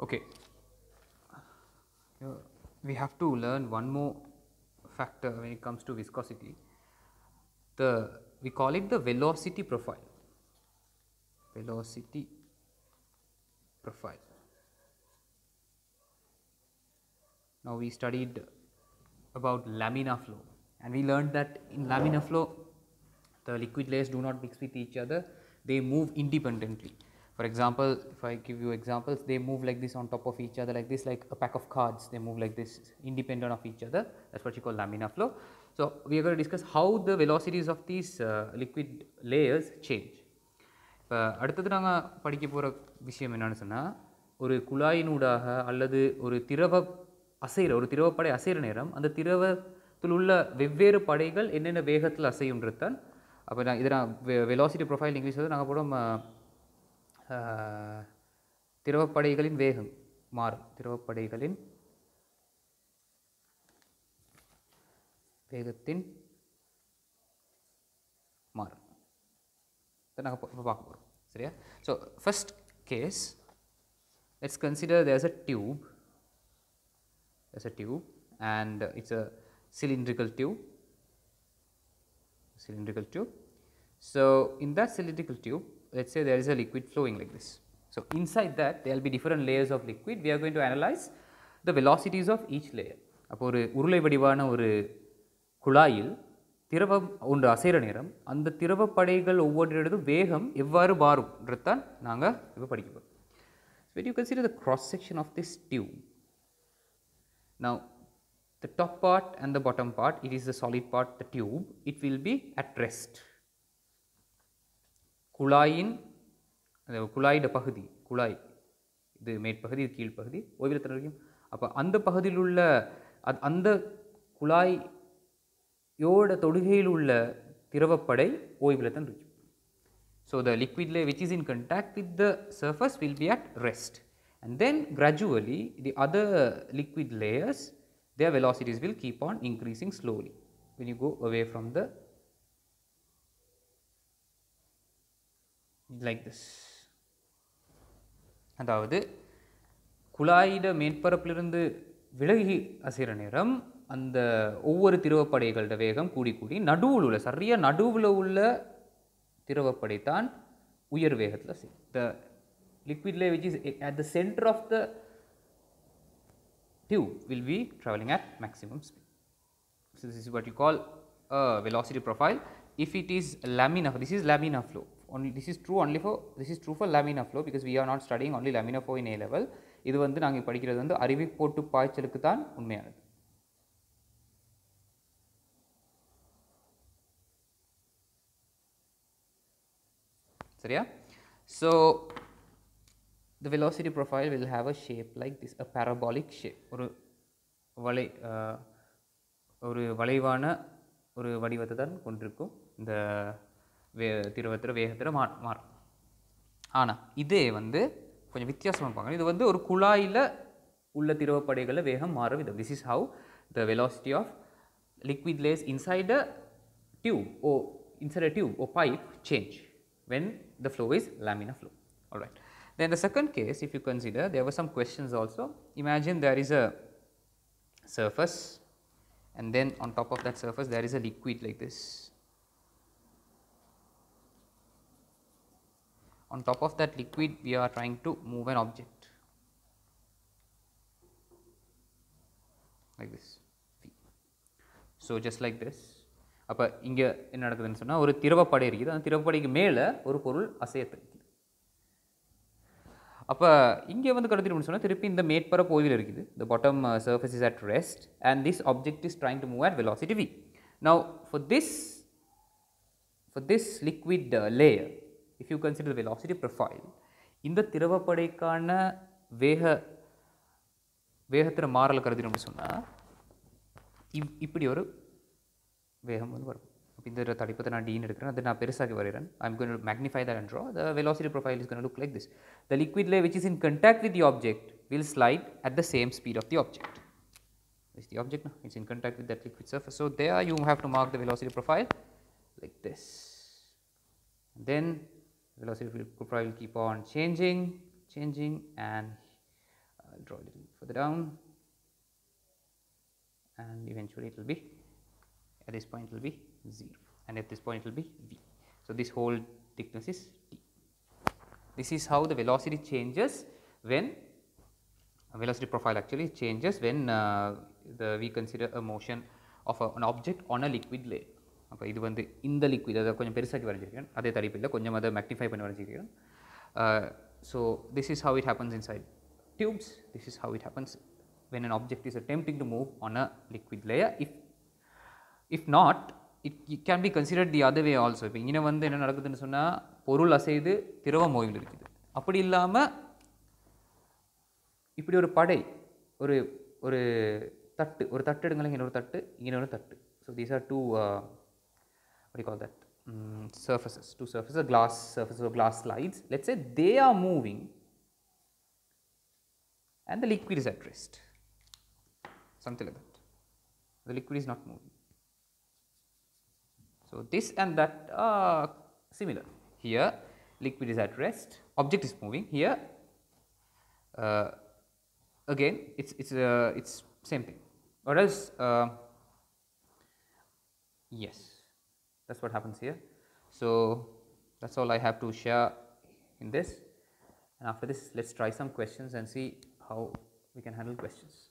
Okay. We have to learn one more factor when it comes to viscosity. The we call it the velocity profile. Velocity profile. Now we studied about laminar flow and we learned that in laminar flow the liquid layers do not mix with each other they move independently for example if i give you examples they move like this on top of each other like this like a pack of cards they move like this independent of each other that's what you call laminar flow so we are going to discuss how the velocities of these uh, liquid layers change இப்போ அடுத்தது நாங்கள் படிக்க போகிற விஷயம் என்னென்னு சொன்னால் ஒரு குழாயினூடாக அல்லது ஒரு திரவ அசைகிற ஒரு திரவப்படை அசைகிற நேரம் அந்த திரவத்தில் உள்ள வெவ்வேறு படைகள் என்னென்ன வேகத்தில் அசையுன்றது தான் அப்போ நான் இதை நான் வெலாசிட்டி ப்ரொஃபைல் இங்கிலீஷ் வந்து நாங்கள் போடும் திரவப்படைகளின் வேகம் மாறும் திரவப்படைகளின் வேகத்தின் மாறும் இதை நாங்கள் இப்போ பார்க்க போகிறோம் சரியா? So first case let's consider there's a tube there's a tube and uh, it's a cylindrical tube. Cylindrical tube. So in that cylindrical tube let's say there is a liquid flowing like this so inside that there will be different layers of liquid we are going to analyze the velocities of each layer அப்போ ஒரு உருளை வடிவான ஒரு குழாயில் திரவம் ஒன்று அசைகிற நேரம் அந்த திரவப்படைகள் ஒவ்வொன்றிடதும் வேகம் எவ்வாறு மாறும்ன்றது தான் நாங்கள் இப்போ படிக்க போகிறோம் when you consider the cross section of this tube now, the top part and the bottom part, it is the solid part, the tube, it will be at rest. குழாயின் அந்த குழாயிட பகுதி குழாய் இது மேற்பகுதி இது கீழ்ப்பகுதி ஓய்வில் தன்னுடையும் அப்போ அந்த பகுதியில் உள்ள அது அந்த குழாயோட தொடுகையில் உள்ள திரவப்படை ஓய்விலத்தன் இருக்கும் so the liquid layer which is in contact with the surface will be at rest and then gradually the other liquid layers their velocities will keep on increasing slowly when you go away from the like this அதாவது குழாயிட மேற்பரப்பிலிருந்து விலகி அசைகிற நேரம் அந்த ஒவ்வொரு திரவப்படைகளோட வேகம் கூடி கூடி நடுவில் உள்ள சரியாக நடுவில் உள்ள திரவப்படை தான் உயர் வேகத்தில் the liquid layer which is at the centre of the tube will be travelling at maximum speed so this is what you call velocity profile if if it is laminar this is laminar flow Only this is true only for this is true for laminar flow because we are not studying only laminar flow in A level. இது வந்து நாங்கள் படிக்கிறது வந்து அருவி போட்டு பாய்ச்சலுக்கு தான் உண்மையானது சரியா so the velocity profile will have a shape like this a parabolic shape ஒரு வளை ஒரு வளைவான ஒரு வடிவத்தை தான் கொண்டிருக்கும் இந்த வே திரவத்தில் வேகத்தில் மா மாறும். ஆனால் இதே வந்து கொஞ்சம் வித்தியாசமாக பார்க்கணும் இது வந்து ஒரு குழாயில் உள்ள திரவப்படைகளில் வேகம் மாறும். விதம் this is how the velocity of liquid layers inside a tube or inside a tube or pipe change when the flow is laminar flow all right Then the second case, if you consider, there were some questions also. Imagine there is a surface and then on top of that surface there is a liquid like this. On top of that liquid we are trying to move an object like this. So, just like this அப்போ இங்கே என்ன நடக்குதுன்னு சொன்னால் ஒரு திரவப்படை இருக்குது அந்த திரவப்படைக்கு மேலே ஒரு பொருள் அசையத்திருக்குது அப்போ இங்கே வந்து கடத்திட்டு சொன்னால் திருப்பி இந்த மேற்பரப்பு கோவில் இருக்குது the bottom surface is at rest and this object is trying to move at velocity V now for this for this liquid layer if you consider the velocity profile இந்த திரவப்படைக்கான வேக வேகத்தில் மாறல் கருதினோம்னு சொன்னால் இப் இப்படி ஒரு வேகம் வந்து வரும் அப்போ இந்த தடிப்பத்தை நான் டீன் எடுக்கிறேன் அதை நான் பெருசாகி வரைகிறேன் I'm going to magnify that and draw the velocity profile is going look like this the liquid layer which is in contact with the object will slide at the same speed of the object. This is the object now, it's in contact with that liquid surface. So, there you have to mark the velocity profile like this. Then velocity profile will keep on changing, changing and I'll draw a little further down and eventually it will be at this point it will be 0 and at this point it will be v. So, this whole thickness is t. This is how the velocity changes when velocity profile actually changes when uh, the we consider a motion of a, an object on a liquid layer. அப்போ இது வந்து இந்த liquid அதை கொஞ்சம் பெருசாக்கி வரைஞ்சிருக்கேன். அதே தடிப்பில் கொஞ்சம் அதை மேக்னிஃபை பண்ணி வரைஞ்சிருக்கேன். So this is how it happens inside tubes. This is how it happens when an object is attempting to move on a liquid layer. If if not it, it can be considered the other way also. இப்போ இங்கே வந்து என்ன நடக்குதுன்னு சொன்னால் பொருள் அசைது திரவம் ஓய்வில் இருக்குது அப்படி இல்லாமல் இப்படி ஒரு படை ஒரு ஒரு தட்டு ஒரு தட்டு எடுங்களேன் இங்கே ஒரு தட்டு இங்கே ஒரு தட்டு. So these are two do you call that? Mm, surfaces two surfaces glass surfaces or glass slides. Let's say they are moving and the liquid is at rest. Something like that. The liquid is not moving. So this and that are similar. Here liquid is at rest object is moving. Here uh, again it's it's uh, it's same thing. Whereas uh, yes that's what happens here. So that's all i have to share in this. And after this let's try some questions and see how we can handle questions